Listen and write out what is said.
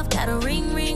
love got a ring, ring.